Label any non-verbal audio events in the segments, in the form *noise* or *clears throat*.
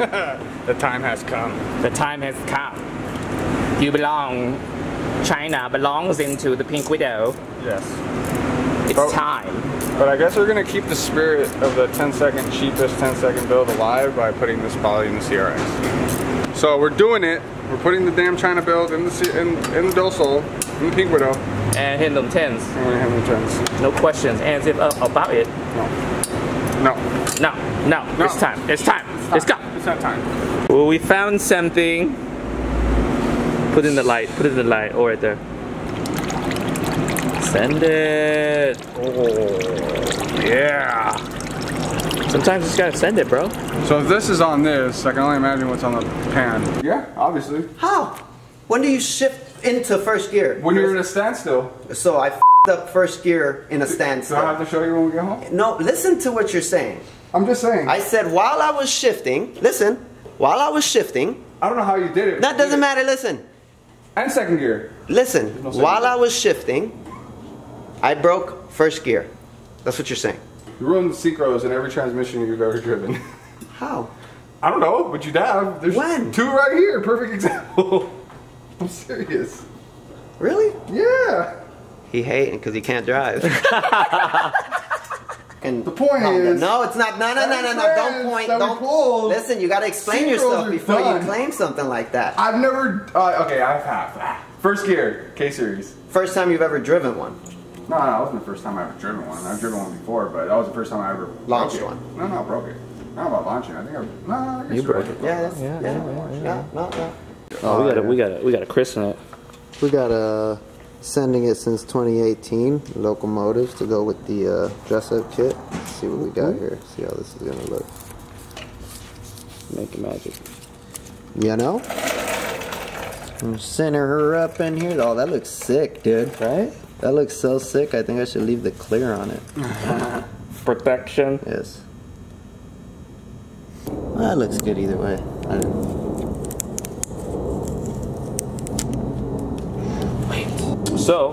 *laughs* the time has come. The time has come. You belong. China belongs into the Pink Widow. Yes. It's Oh. time. But I guess we're gonna keep the spirit of the 10 second cheapest 10 second build alive by putting this poly in the CRX. So we're doing it. We're putting the damn China build in the C- in, in the Del Sol, in the Pink Widow, And hit them tens. and we're gonna have the tens. No questions, answers uh, about it. No. No. No, no, No. it's time. It's time. Let's go. It's not time. Well, we found something. Put in the light. Put in the light. Oh, right there. Send it. Oh, yeah. Sometimes you just gotta send it, bro. So if this is on this, I can only imagine what's on the pan. Yeah, obviously. How? When do you shift into first gear? When you're in a standstill. So I f***ed up first gear in a standstill. Do I standstill. have to show you when we get home? No, listen to what you're saying. I'm just saying. I said while I was shifting, listen, while I was shifting, I don't know how you did it. that doesn't matter, listen. And second gear. Listen, No second while gear. I was shifting, I broke first gear. That's what you're saying. You ruined the synchros in every transmission you've ever driven. *laughs* How? I don't know, but you'd have. There's When? two right here. Perfect example. *laughs* I'm serious. Really? Yeah. He hating because he can't drive. *laughs* and The point calm down. is- no, it's not. No, no, no, no, no. Don't point. that Don't pulled. Listen, you got to explain yourself before done. you claim something like that. I've never. Uh, okay, I have half. First gear, K series. First time you've ever driven one. No, no, that wasn't the first time I ever driven one. I've driven one before, but that was the first time I ever Launched it. one. No, no, broke it. Not about launching. I think I. No, I guess You broke it. Yeah, that's, Yeah, yeah, yeah, yeah, yeah, no, no. Oh, we gotta, we gotta, we gotta christen it. We got uh, sending it since 2018. Locomotives to go with the uh, dress-up kit. Let's see what we got here. See how this is gonna look. Make it magic. You know. Center her up in here. Oh, that looks sick, dude. Right? That looks so sick. I think I should leave the clear on it. *laughs* Protection. Yes. Well, that looks good either way. I don't- So,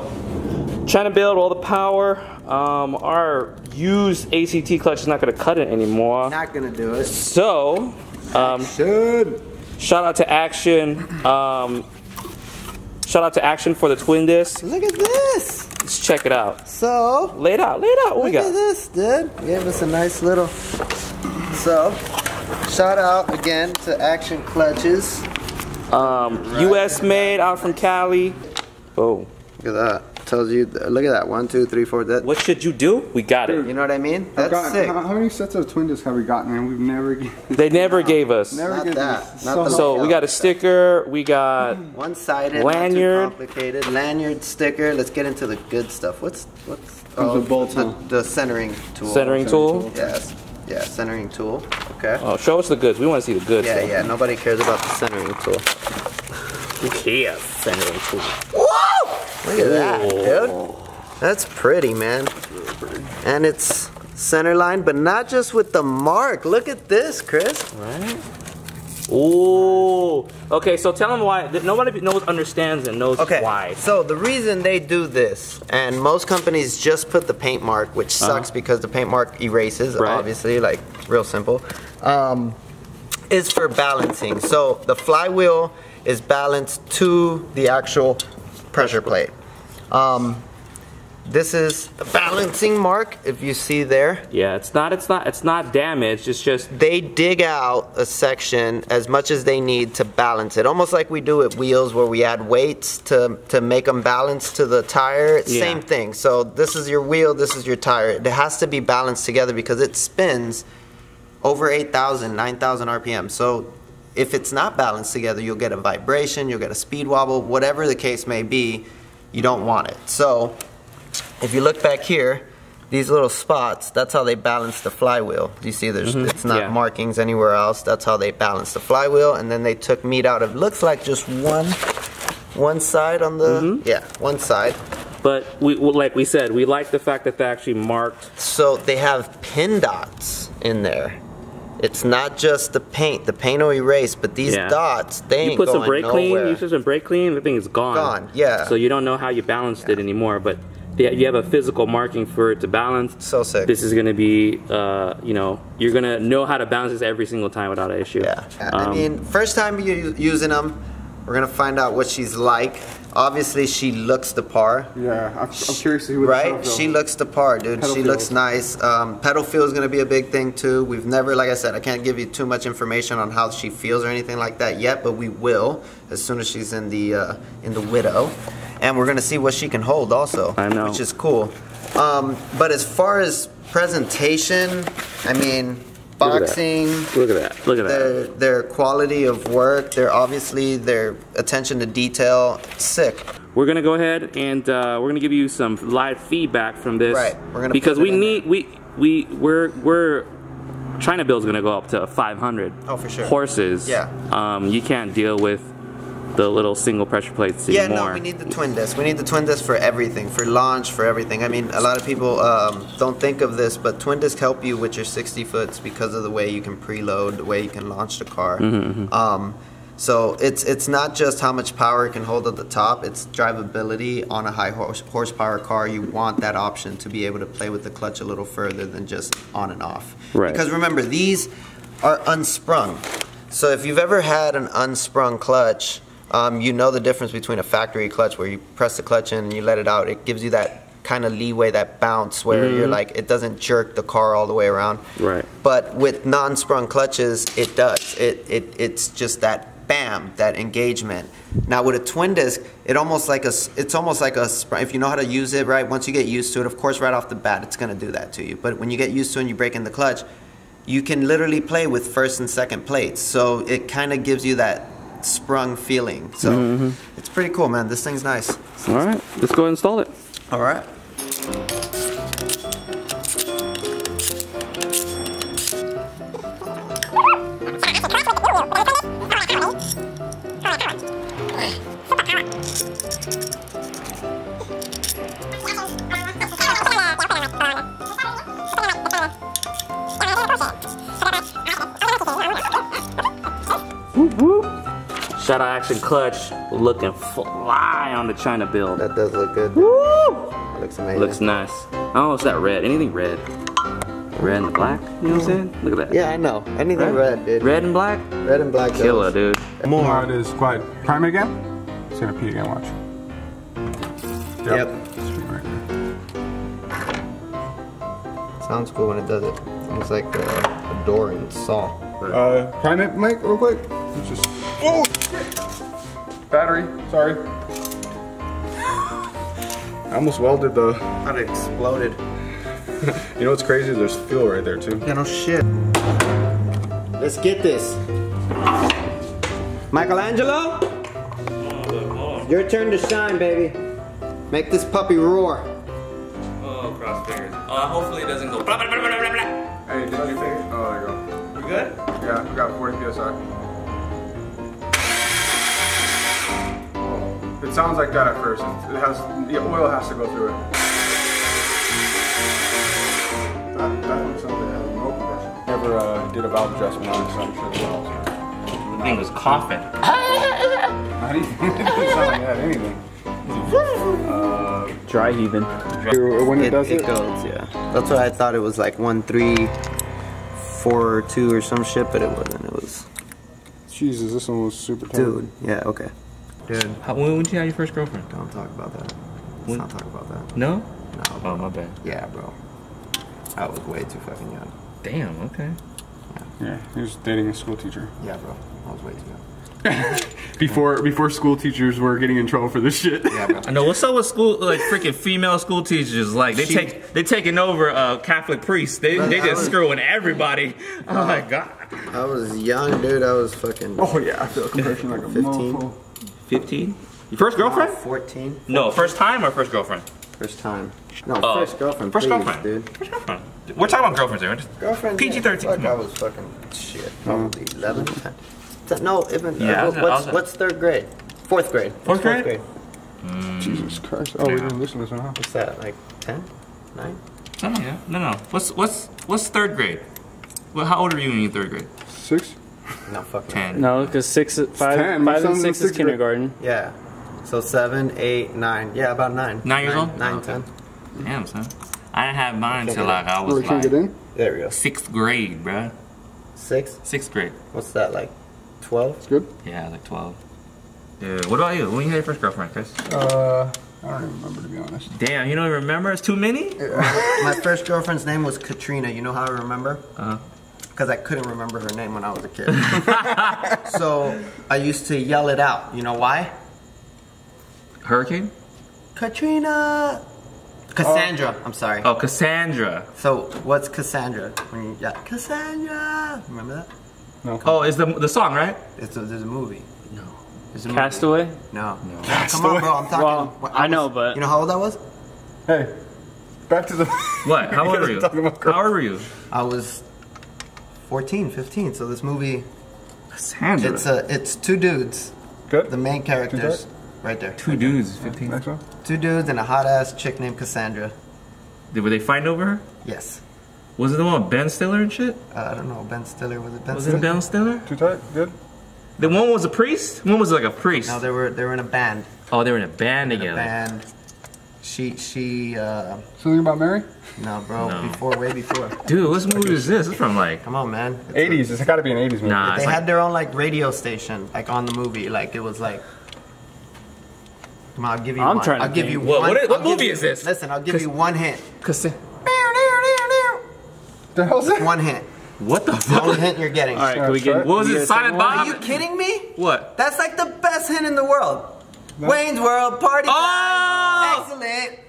trying to build all the power. Um, our used ACT clutch is not gonna cut it anymore. Not gonna do it. So, um, Should. shout out to Action. Um, shout out to Action for the twin disc. Look at this. Let's check it out. So, Lay it out. Lay it out. What we got. Look at this, dude. Gave us a nice little. So, shout out again to Action Clutches. Um, U.S. made out from Cali. Oh, at that. Tells you. Look at that. One, two, three, four. That. what should you do? We got it. You know what I mean? I've That's gotten- sick. How, how many sets of twin discs have we gotten, and we've never. *laughs* They never gave us. never Not get that. this. Not So- the- So we got a sticker. We got *clears throat* One sided. Lanyard. Not too complicated. Lanyard sticker. Let's get into the good stuff. What's what's Comes with bolts, the, oh, the centering tool. centering tool. Yes. Yeah, centering tool. Okay. Oh, show us the goods. We want to see the goods. Yeah, though. yeah. Nobody cares about the centering tool. *laughs* Who cares? Centering tool. Look at that, dude. That's pretty, man. And it's center line, but not just with the mark. Look at this, Chris. Right. Ooh. Okay, so tell them why. Nobody knows, understands, and knows Okay. why. So the reason they do this, and most companies just put the paint mark, which sucks because the paint mark erases, Uh-huh. Right. obviously, like real simple, um, is for balancing. So the flywheel is balanced to the actual pressure plate. Um, this is the balancing mark, if you see there. Yeah, it's not. It's not. It's not damaged. It's just. they dig out a section as much as they need to balance it. Almost like we do at wheels where we add weights to, to make them balance to the tire. Yeah. Same thing. So this is your wheel, this is your tire. It has to be balanced together because it spins over 8,000, 9,000 RPM. So if it's not balanced together, you'll get a vibration, you'll get a speed wobble, whatever the case may be, you don't want it. So if you look back here, these little spots, that's how they balance the flywheel. Do you see there's mm-hmm. it's not yeah. markings anywhere else. That's how they balance the flywheel and then they took meat out of looks like just one one side on the mm-hmm. yeah, one side. But we, like we said, we like the fact that they actually marked. So they have pin dots in there. It's not just the paint. The paint will erase, but these Yeah. dots, they You ain't put some brake clean. You put some brake clean. The thing is gone. Gone, yeah. So you don't know how you balanced it anymore. But yeah, you have a physical marking for it to balance. So sick. This is gonna be, uh, you know, you're gonna know how to balance this every single time without an issue. Yeah. I Um, mean, first time you using them, we're gonna find out what she's like. Obviously, she looks the par. Yeah, I'm, I'm curious to see what Right? She looks the part, dude. Pedal she looks nice. Um, pedal feel is gonna be a big thing too. We've never, like I said, I can't give you too much information on how she feels or anything like that yet, but we will as soon as she's in the uh, in the widow, and we're gonna see what she can hold also. I know. which is cool. Um, but as far as presentation, I mean, Look at that. boxing. Look at that. Look at that. Their their quality of work, They're obviously their attention to detail, sick. We're gonna go ahead and uh, we're gonna give you some live feedback from this. Right, we're gonna because we need we we we're we're China Bill's gonna go up to 500 Oh, for sure. horses. Yeah. Um, you can't deal with the little single pressure plates Yeah, no, we need the twin disc. We need the twin disc for everything, for launch, for everything. I mean, a lot of people um, don't think of this, but twin disc help you with your 60 foots because of the way you can preload, the way you can launch the car. Mm-hmm, Um, so it's it's not just how much power it can hold at the top; it's drivability on a high horse, horsepower car. You want that option to be able to play with the clutch a little further than just on and off. Right. Because remember, these are unsprung. So if you've ever had an unsprung clutch, um, you know the difference between a factory clutch where you press the clutch in and you let it out. It gives you that kind of leeway, that bounce where you're like, it doesn't jerk the car all the way around. Right. But with non-sprung clutches, it does. It, it it's just that bam, that engagement. Now with a twin disc, it almost like a it's almost like a if you know how to use it right. Once you get used to it, of course, right off the bat, it's gonna do that to you. But when you get used to it and you break in the clutch, you can literally play with first and second plates. So it kind of gives you that sprung feeling. So mm-hmm. it's pretty cool, man. This thing's nice. All right, let's go install it. All right. Shadow Action Clutch looking fly on the China build. That does look good. Woo! Looks amazing. Looks nice. Oh, it's that red. Anything red. Red and black. You know what I'm saying? Look at that. Yeah, I know. Anything red, dude. Red and black? Red and black. Killer, goes. dude. More. it is quite. Prime it again. It's gonna pee again. Watch. Yep. Sweet right there. Sounds cool when it does it. Sounds like a, a door in Saw. Uh, prime it, Mike, real quick. It's just. Oh! Battery. Sorry. I almost welded the. Thought it exploded. *laughs* You know what's crazy? There's fuel right there too. Yeah, no shit. Let's get this. Michelangelo, your turn to shine, baby. Make this puppy roar. Oh, cross fingers. Uh, hopefully it doesn't go. Blah, blah, blah, blah, blah, blah. Hey, did you think? Oh, there you go. We good? Yeah, we got 40 psi. It sounds like that at first. It it has the oil has to go through it. That, that looks like it has a no compression. Never uh, did a valve adjustment on it, so I'm sure the valves. The thing was coughing. Not even. it didn't sound like it had anything. Dry heaving. When it, does it, goes, yeah. That's what I thought it was like one three, four two or some shit, but it wasn't. It was, Jesus, this one was super tight. dude. Yeah, okay. Dude, How, when, when did you have your first girlfriend? don't talk about that. Let's When- not talk about that. No? No. Oh, my bad. Yeah, bro. I was way too fucking young. Damn, okay. Yeah, he was dating a school teacher. Yeah, bro. I was way too young. *laughs* Before before school teachers were getting in trouble for this shit. Yeah, bro. I know. What's up with school, like freaking female school teachers? Like they She- take they taking over uh, Catholic priests. They Bro, they just was- screwing everybody. Oh my god. I was young, dude. I was fucking Oh yeah, I feel a *laughs* compression like a 15. mofo. Fifteen. Your first girlfriend? 14. No, first time or first girlfriend? First time. No, Oh. first girlfriend. First please, girlfriend. dude. First girlfriend. We're talking about girlfriends here. Just- Girlfriend. PG-13, Yeah, fuck, I was fucking shit. Probably 11, 10. No, even. Yeah, uh, was- what's, was- what's third grade? Fourth grade. Fourth What's grade? Jesus Christ. Oh, we didn't listen to this one, huh? What's that? Like 10? 9? No, no, yeah. no, no. What's what's what's third grade? Well, how old are you in your third grade? Six? No, fuck. Ten. No, because six, five, 10. My five son's and in six is sixth grade. kindergarten. Yeah. So 7, 8, 9. Yeah, about 9. Nine years old? 9, Okay. 10. Damn, son. I didn't have mine Can't till like I Oh, was we can't like get in? There we go. sixth grade, bruh. Six? Sixth grade. What's that, like 12? It's good? Yeah, like 12. Yeah. What about you? When you had your first girlfriend, Chris? Uh, I don't even remember to be honest. Damn, you don't even remember? It's too many? *laughs* My first girlfriend's name was Katrina. You know how I remember? Uh-huh. Because I couldn't remember her name when I was a kid. *laughs* so I used to yell it out. You know why? Hurricane? Katrina! Cassandra. I'm sorry. Oh, Cassandra. So what's Cassandra? When you yeah, Cassandra. Remember that? No. Oh, is the the song, right? It's a, there's a movie. No. There's a movie. Castaway? No. no. Come on, bro. I'm talking. Well, what- I know, was- but- you know how old I was? Hey, back to the. What? How old were *laughs* you? About. How old were you? I was 14, 15. So this movie, Cassandra. it's a, it's two dudes, Good? the main characters, right there. Two dudes, 15. Next one? Two dudes and a hot ass chick named Cassandra. Did, were they fighting over her? Yes. Was it the one with Ben Stiller and shit? Uh, I don't know. Ben Stiller was it? Ben Was Stiller? it Ben Stiller? Too tight? Good? The one was a priest? One was like a priest. No, they were they were in a band. oh, they were in a band In a together. band. She she uh Something about Mary? no bro No. before way before. Dude, what movie is this? It's from like. Come on man. It's a- 80s. It's gotta be an 80s movie. Nah, They had like. their own like radio station like on the movie like it was like. Come on, I'll give you I'm one. trying to I'll give you What- one. what is- what movie you- is this? Listen, I'll give you one hint. Cassa- The hell's that? One hint. What the The only fuck? hint you're getting. All right, can we Sorry. get? What was it? guys Silent say more? Are you kidding me? What? That's like the best hint in the world. Wayne's World party time. Oh! Excellent.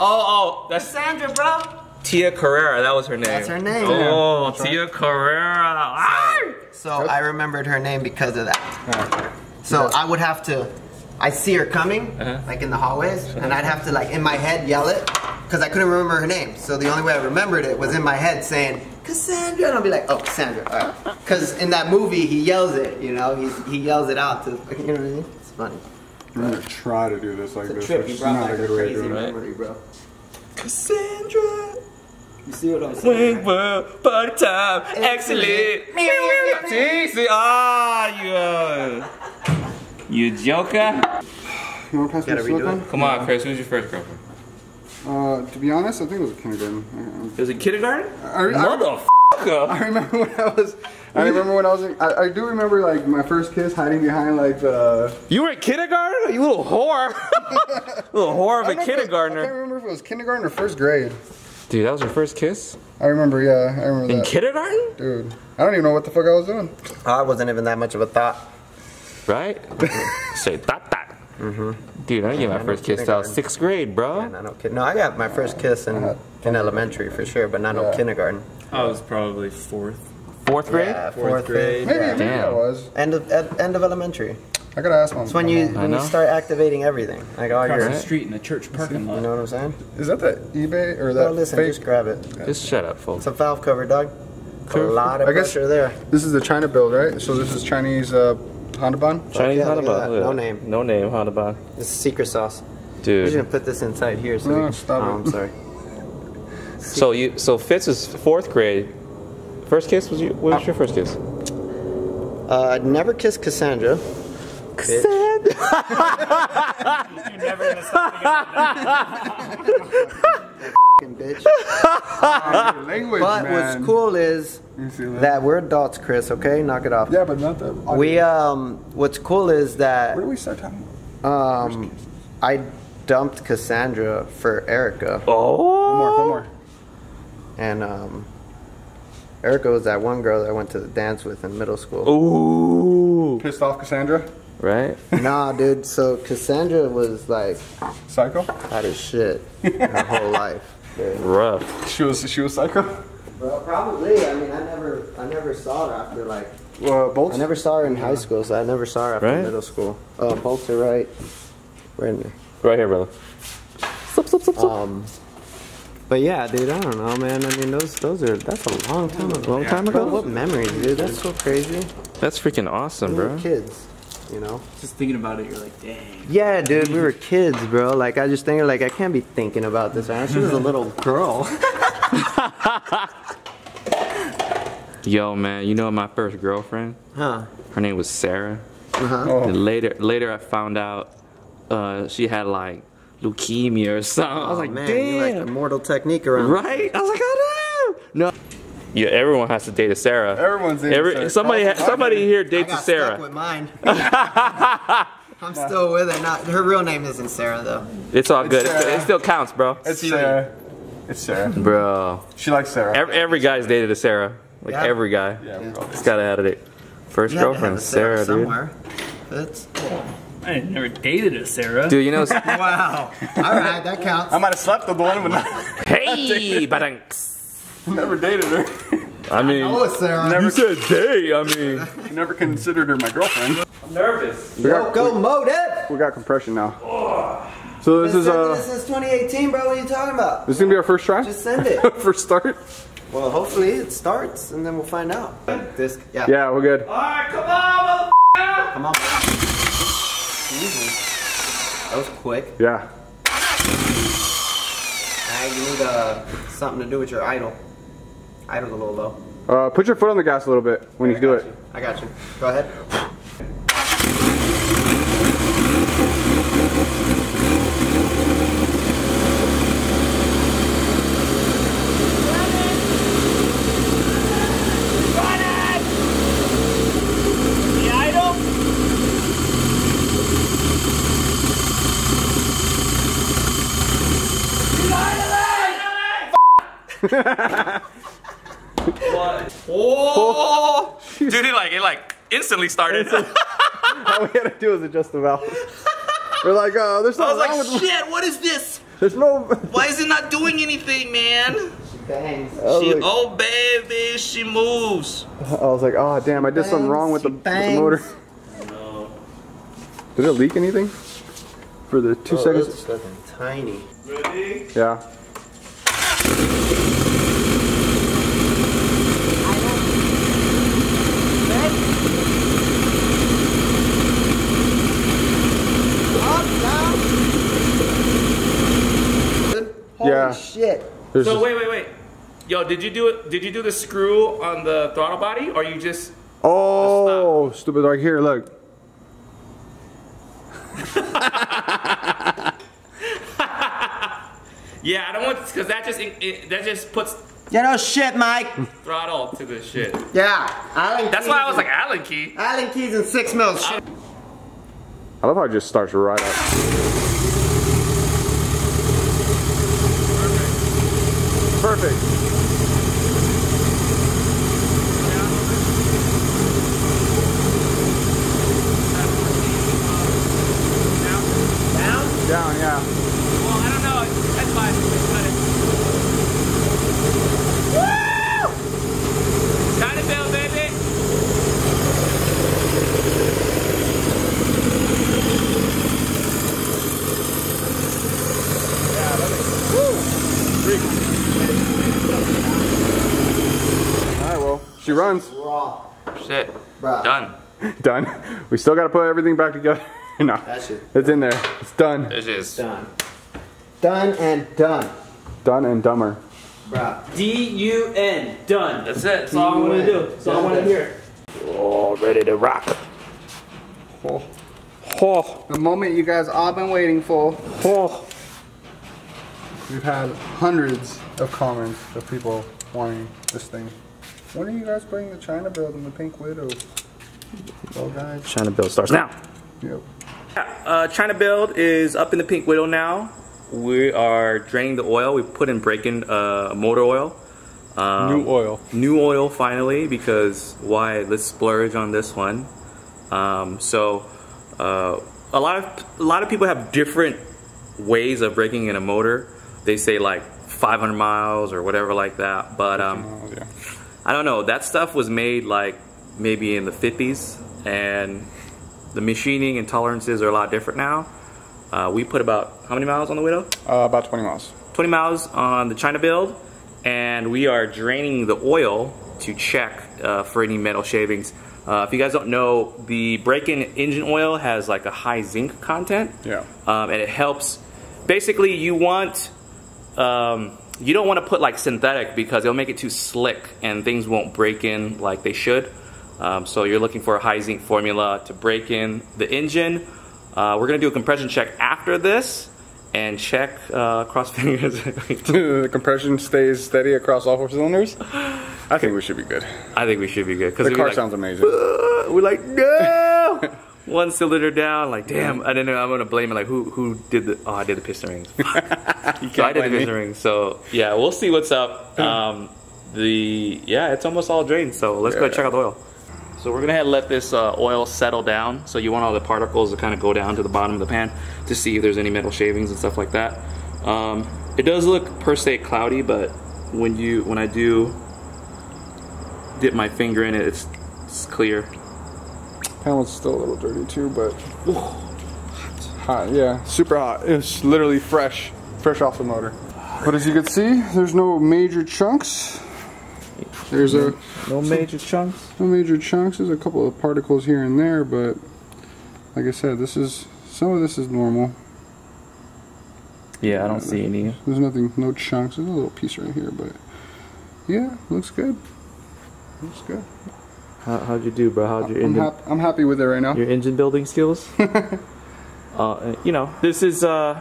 Oh, oh, that's Sandra, bro. Tia Carrere. That was her name. That's her name. Oh, Tia Carrere. Ah! So I remembered her name because of that. So I would have to, I see her coming, Uh-huh. like in the hallways, and I'd have to like in my head yell it, because I couldn't remember her name. So the only way I remembered it was in my head saying Cassandra, and I'll be like, oh Cassandra, all right. Because in that movie he yells it, you know, he he yells it out to, you know what I mean? It's funny. I'm gonna try to do this like It's a this. trip. It's not back a a good way to crazy do it. memory, bro. Cassandra. You see what I'm saying? Wayne World party time. Excellent. Easy. Ah, you. You joker. You wanna pass me Gotta the redo silicone? Come on, Chris. Who's your first girlfriend? Uh, to be honest, I think it was a kindergarten. It was in kindergarten. I, I, I, Motherfucker. I remember when I was. I remember when I was. In, I, I do remember like my first kiss hiding behind like the. You were in kindergarten? You little whore. *laughs* little whore of a don't know if it- I can't remember if it was kindergarten or first grade. Dude, that was your first kiss? I remember, yeah, I remember In that. kindergarten? Dude, I don't even know what the fuck I was doing. I wasn't even that much of a thought. Right? *laughs* Say that that. Mm-hmm. Dude, I didn't get my first kiss till I was sixth grade, bro. And I don't kid. No, I got my first kiss in uh-huh. in elementary for sure, but not no Yeah. kindergarten. I was probably fourth. Fourth grade? Yeah, Fourth fourth grade. grade. Maybe, yeah. maybe I Damn. was. End of ed, end of elementary. I gotta ask mom. It's when you when you start activating everything, like all Across your. the street in the church parking lot. You know what I'm saying? Is that the eBay or that Oh, listen, fake? just grab it. Just shut up, folks. It's a valve cover, dog. A lot of I guess- pressure there. This is the China build, right? So this is Chinese uh, Honda Bond. Chinese yeah, Honda look at Ban. that. look at No name. No name, Honda Bond. This is secret sauce. Dude, you're gonna put this inside here, so. No, we- stop oh, it. I'm sorry. So you so Fitz is fourth grade. First kiss was you what was your first kiss? Uh, I'd never kissed Cassandra. Bitch. You're never gonna stop Fucking bitch. Your language, But man. what's cool is that? that we're adults, Chris. Okay, knock it off. Yeah, but not the. We um, what's cool is that Where do we start talking? um, I dumped Cassandra for Erica, Oh. One more, one more. and um, Erica was that one girl that I went to the dance with in middle school. Ooh. Pissed off Cassandra. Right? *laughs* Nah, dude. So Cassandra was like Psycho. out of shit her *laughs* whole life. dude. Rough. She was she was psycho. Well, probably. I mean, I never, I never saw her after like. Uh, bolts. I never saw her in high school, so I never saw her after Right. middle school. Uh, bolts are right. Right. Right here, brother. Slip, slip, slip, slip. Um, but yeah, dude, I don't know, man. I mean, those, those are that's a long time ago. Long time Bro, ago? what memories, dude? That's so crazy. That's freaking awesome, bro. kids, you know. Just thinking about it, you're like, dang. Yeah, dude, we were kids, bro. Like I just think, like I can't be thinking about this. Man. She was a little girl. *laughs* Yo, man, you know my first girlfriend? huh? Her name was Sarah. Uh huh. Oh. And later, later I found out uh, she had like leukemia or something. I was oh, like, Oh, man, you like damn. immortal technique around. right? I was like, oh no. No. Yeah, everyone has to date a Sarah. Everyone's dating Every, Sarah. Somebody, Oh, somebody okay. here I dates a got stuck Sarah. with mine. *laughs* I'm still with her. Not her real name isn't Sarah though. It's all good. It, Sarah. it still counts, bro. It's Sarah. It's Sarah. Bro, She likes Sarah. every, every guy's dated a Sarah. Like Yeah. every guy. yeah, we're all It's gotta have it. First You had to have girlfriend, a Sarah, Sarah, dude. somewhere. That's I never dated a Sarah. Dude, you know, *laughs* wow. All right, that counts. I might have slept with one, but not, hey, *laughs* badanks. never dated her. I mean, Oh, Sarah. you said day. I mean, *laughs* never considered her my girlfriend. I'm nervous. We Go, got, go, Modet. we got compression now. So this is uh, this since 2018, bro. What are you talking about? this is gonna be our first try. Just send it. first start. well, hopefully it starts, and then we'll find out. This, yeah. Yeah, we're good. Alright, come on, Come on. Easy. That was quick. Yeah. Now you need uh, something to do with your idle. Idle's a little low. Uh, put your foot on the gas a little bit when you do it. I got you. Go ahead. The idle? Oh, dude, it like it like instantly started. All we gotta do is adjust the valve. We're like, oh, there's no. I was like, with. shit, what is this? There's no. Why is it not doing anything, man? Bangs. She, was, like, oh baby, she moves. I was like, oh damn, I did something wrong with the, with the motor. Did it leak anything? For the two seconds? Tiny. Ready? Yeah. Yeah. shit. There's So just- wait, wait, wait. Yo, did you do it? Did you do the screw on the throttle body, or you just? oh, stupid! Like here, look. *laughs* Yeah, I don't want because that just it, that just puts You know shit, Mike. throttle to the shit. Yeah. Allen That's keys why I was like Allen key. Allen keys and six mils. Shit. I love how it just starts right up. Perfect. Down? Down, yeah. Well, I don't know. That's fine. Cut it. Woo! Time to build, baby. All right, well, she runs. Raw. Shit. Bruh. Done. *laughs* Done. We still got to put everything back together. *laughs* no, That shit. it's in there. It's done. This is. Done. Done and done. Done and dumber. Bruh. D-U-N. Done. That's it. That's all I want to do. That's all I want to hear. Oh, ready to rock. Oh. Oh. The moment you guys all been waiting for. Oh. We've had hundreds of comments of people wanting this thing. When are you guys putting the China build and the Pink Widow? Well, guys. China build starts now. Yep. Uh, China build is up in the Pink Widow now. We are draining the oil. We put in breaking uh, motor oil. Um, New oil. New oil finally because why? Let's splurge on this one. Um, so uh, a lot of a lot of people have different ways of breaking in a motor. They say like 500 miles or whatever like that. But um, Oh, yeah. I don't know. That stuff was made like maybe in the 50s, and the machining and tolerances are a lot different now. Uh, we put about how many miles on the Widow? Uh, about 20 miles. 20 miles on the China build, and we are draining the oil to check uh, for any metal shavings. Uh, if you guys don't know, the break-in engine oil has like a high zinc content, Yeah. um, and it helps. Basically, you want um, you don't want to put like synthetic because it'll make it too slick and things won't break in like they should. Um, so you're looking for a high zinc formula to break in the engine. Uh, we're gonna do a compression check after this, and check uh, cross *laughs* fingers. the *laughs* compression stays steady across all four cylinders. I think we should be good. I think we should be good because The car sounds amazing. We're like no. One cylinder down, like damn. I didn't know. I'm gonna blame it. Like who who did the? Oh, I did the piston rings. *laughs* So I did the piston rings. So yeah, we'll see what's up. Um, the yeah, it's almost all drained. So let's go Yeah. and check out the oil. So we're gonna have let this uh, oil settle down. So you want all the particles to kind of go down to the bottom of the pan to see if there's any metal shavings and stuff like that. Um, it does look per se cloudy, but when you when I do dip my finger in it, it's, it's clear. Panel's still a little dirty too, but hot. Yeah, super hot. It's literally fresh, fresh off the motor. But as you can see, there's no major chunks. There's a No major chunks. no major chunks. There's a couple of particles here and there, but like I said, this is some of this is normal. Yeah, I don't see any. There's nothing, no chunks. There's a little piece right here, but yeah, looks good. Looks good. How, how'd you do, bro? How'd your I'm, engine, hap- I'm happy with it right now. your engine building skills? *laughs* uh, you know, this is uh,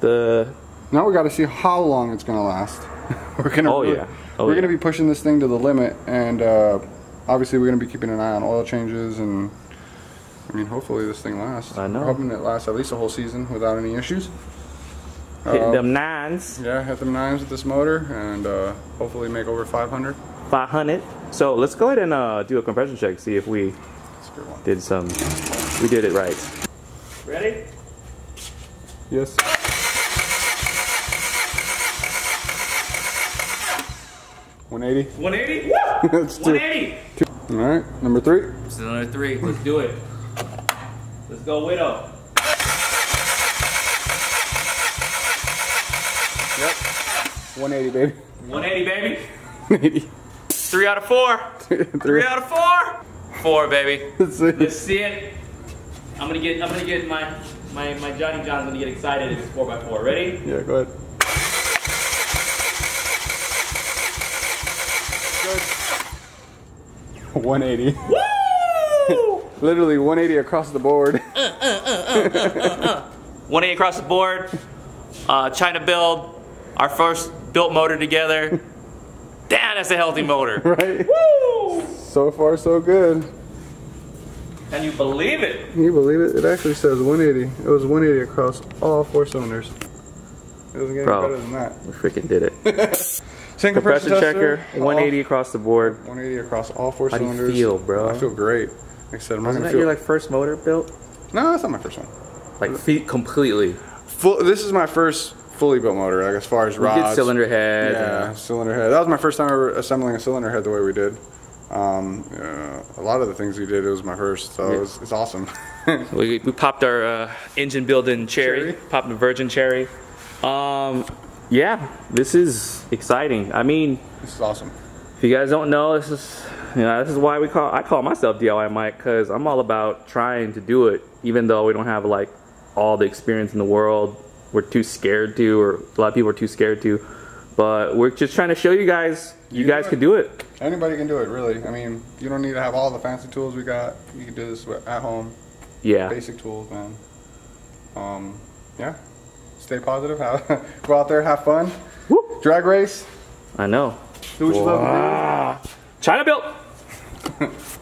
the Now we got to see how long it's gonna last. *laughs* we're gonna. Oh, really- yeah. Oh, we're yeah. gonna be pushing this thing to the limit, and uh, obviously we're gonna be keeping an eye on oil changes and. I mean, hopefully this thing lasts. I know. We're hoping it lasts at least a whole season without any issues. hitting Uh, them nines, Yeah, hit them nines with this motor, and uh, hopefully make over 500. 500. So let's go ahead and uh, do a compression check, see if we That's a good one. did some, we did it right. Ready? Yes. One eighty. 180. *laughs* Let's do. 180. All right, number three. Cylinder three. Let's do it. Let's go, widow. Yep. One eighty, baby. 180, baby. 180. Three out of four. *laughs* Three out of four. Four, baby. Let's see. Let's see it. I'm gonna get. I'm gonna get my my my Johnny John's gonna get excited it's four by four. Ready? Yeah, go ahead. Good. 180. Woo! *laughs* Literally 180 across the board. Uh, uh, uh, 180 across the board. Uh, China build. Our first built motor together. Damn, that's a healthy motor. *laughs* right? Woo! So far, so good. Can you believe it? You believe it? It actually says 180. It was 180 across all four cylinders. It doesn't get any better than that. We freaking did it. *laughs* Same Compression checker, tester, 180 across the board. 180 across all four How do you cylinders. feel, bro? I feel great. Like I said, I'm Wasn't gonna that feel. your like first motor built? no, that's not my first one. Like feet completely. Full, this is my first fully built motor, like as far as We rods. did cylinder head. Yeah, and- cylinder head. That was my first time ever assembling a cylinder head the way we did. Um, uh, a lot of the things we did, it was my first, so it was, it's awesome. *laughs* We, we popped our uh, engine building cherry, Cherry. popped the virgin cherry. Um, yeah, this is exciting. I mean, this is awesome. if you guys don't know, this is you know this is why we call I call myself DIY Mike because I'm all about trying to do it, even though we don't have like all the experience in the world. We're too scared to, or a lot of people are too scared to. But we're just trying to show you guys, you, You guys do can do it. Anybody can do it, really. I mean, you don't need to have all the fancy tools we got. You can do this at home. Yeah. Basic tools, man. Um, yeah. Stay positive. *laughs* Have, go out there, have fun. Whoop. Drag race. I know. Do what you love to do. China built. *laughs*